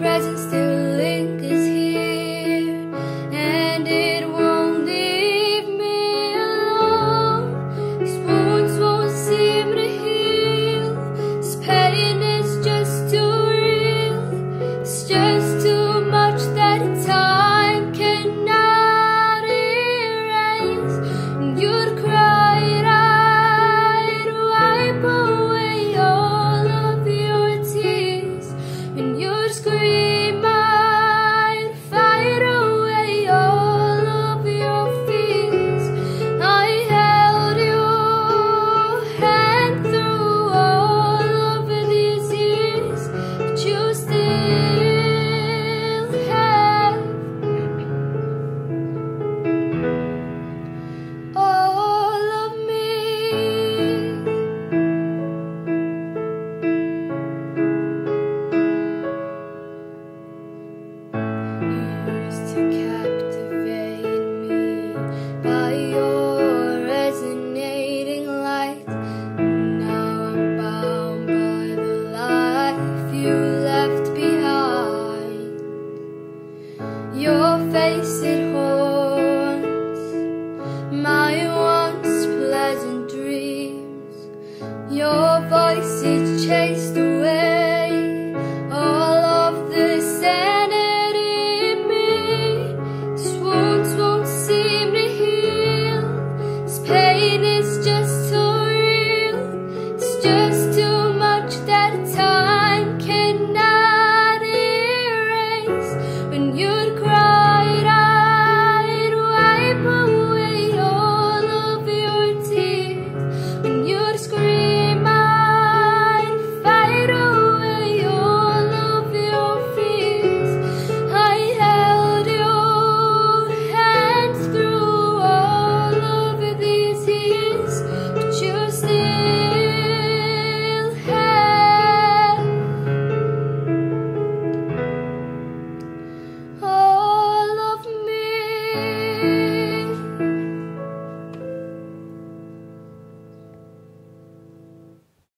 presence to Your face it haunts my once pleasant dreams. Your voice it chased away.